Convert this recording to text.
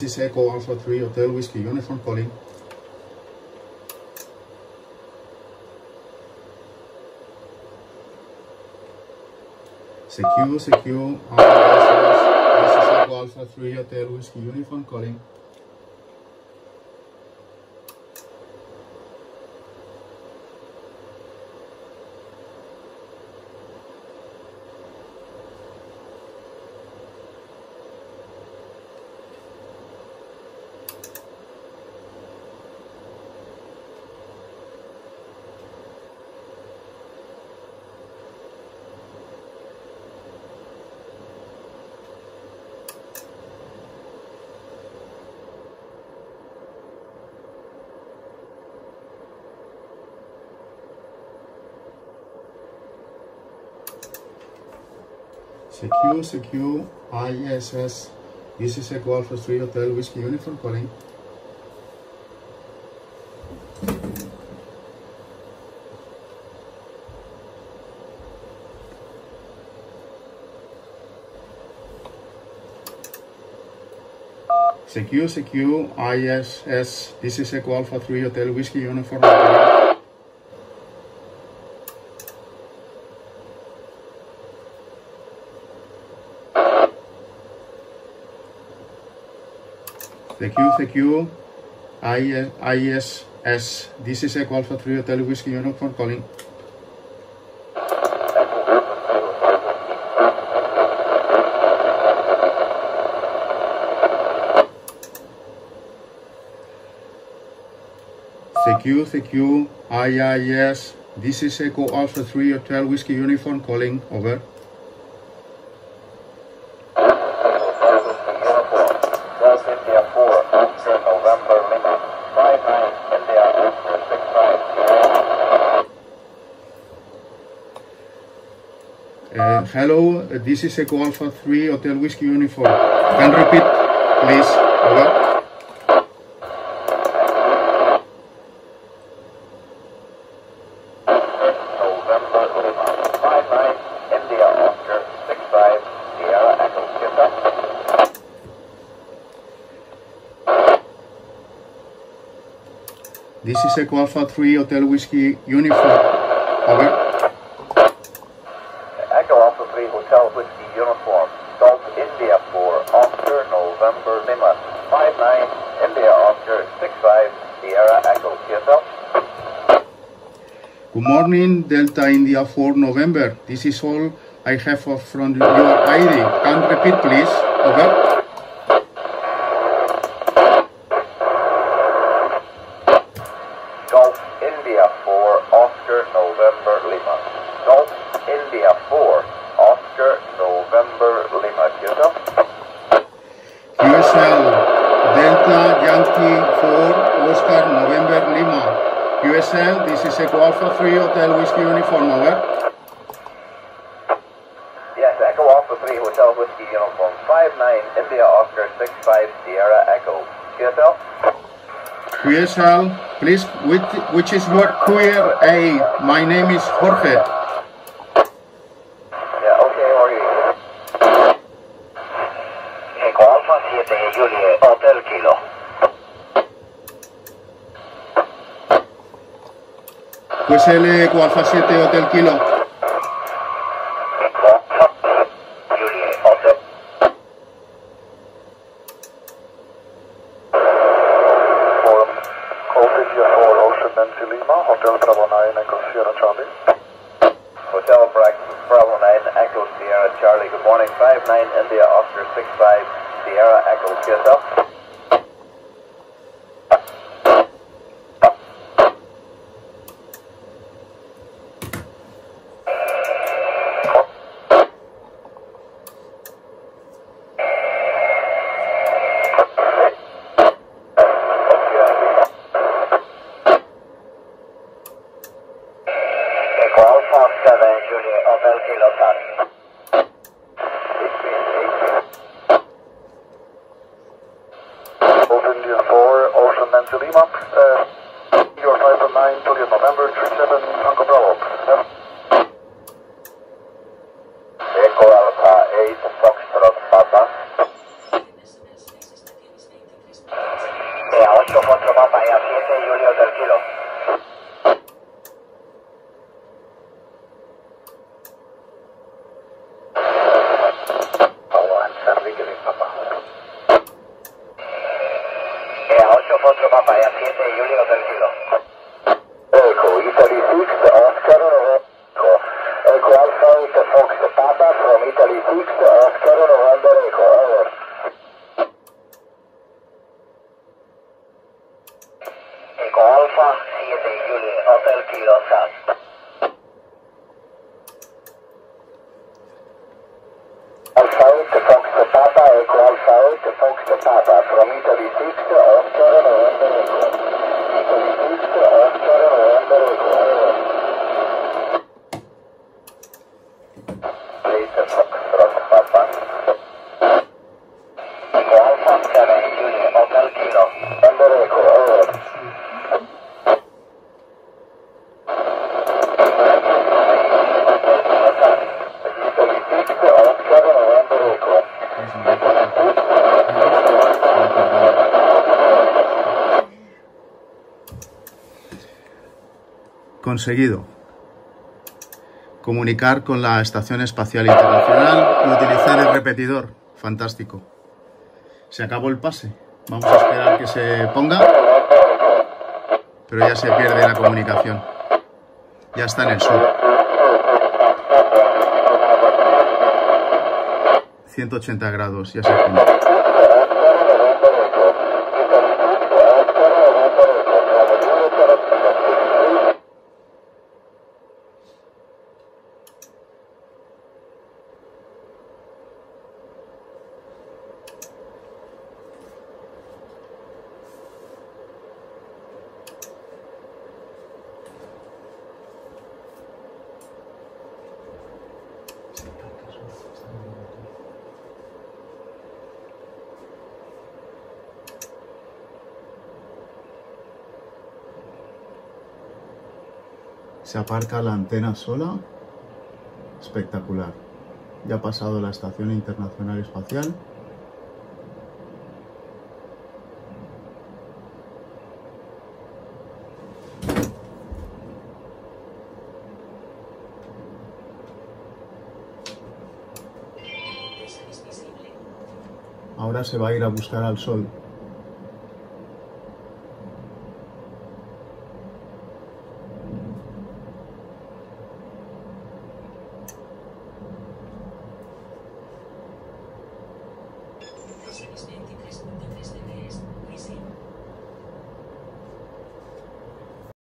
This is Echo Alpha 3 Hotel Whiskey Uniform calling. Secure, secure. This is Echo Alpha 3 Hotel Whiskey Uniform calling. Secure, secure. ISS. This is Echo Alpha 3 Hotel Whiskey Uniform calling. Secure, secure. ISS. This is Echo Alpha 3 Hotel Whiskey Uniform calling. Thank you, thank you. I, ISS. This is Echo Alpha 3 Hotel Whiskey Uniform calling. Thank you, thank you. IIS. This is Echo Alpha 3 Hotel Whiskey Uniform calling. Over. Delta India 4, Oscar November Lima, 59 India Oscar 65. Uh, hello, this is Echo Alpha 3 Hotel Whiskey Uniform. Can repeat, please? Over. November Lima, 59 India Oscar 65 Sierra Echo Kita. This is Echo Alpha 3 Hotel Whiskey Uniform. Over. Echo Alpha 3 Hotel Whiskey Uniform, Salt India 4 Oscar November Lima, 59 India Oscar 65 Sierra Echo Kita. Good morning, Delta India 4 November. This is all I have from your ID. Can you repeat, please? Over. Golf India 4 Oscar November Lima. Golf India 4 Oscar November Lima. Kita. QSL Delta Yankee 4 Oscar November Lima. QSL, this is Echo Alpha 3 Hotel Whiskey Uniform. Over. Yes, Echo Alpha 3 Hotel Whiskey Uniform 59 India Oscar 65 Sierra Echo. QSL? QSL, please, which, which is your QRA? My name is Jorge. Yeah, okay, how are you? Echo Alpha 7 Juliet Hotel Kilo. QSL Echo Alpha 7 Hotel Kilo. Echo Alpha Juliet Hotel. Forum Olympia 4 Ocean Nancy Bravo 9 Echo Sierra Charlie. Hotel Bra- Bravo 9 Echo Sierra Charlie. Good morning, 59 India Oscar 65 Sierra. Echo Alpha 7 Juliet Hotel Kilo Charlie. Old India 4 Ocean Nancy Lima. Uh, your 509 Juliet November 37 Tango Bravo. Uh, Echo Alpha 8 Foxtrot Papa. 8 Foxtrot Papa y a 7 Julio del Kilo. Pablo Ansar, Enrique de Papa. Eh, a 8 Foxtrot Papa y a 7 Julio Kilo. Echo, Italy 6, Oscar, Echo. Echo Alpha 8 Fox Papa from Italy 6, Oscar, November Echo, Alpha 7 Julio, Hotel Kilo South. Alpha 8 Fox Papa, Echo Alpha 8 Fox Papa from Italy 6, Oscar, November Echo. Conseguido. Comunicar con la Estación Espacial Internacional y utilizar el repetidor. Fantástico. Se acabó el pase. Vamos a esperar que se ponga. Pero ya se pierde la comunicación. Ya está en el sur. 180 grados, ya se pone. Se aparca la antena sola. Espectacular. Ya ha pasado la Estación Internacional Espacial. Ahora se va a ir a buscar al sol.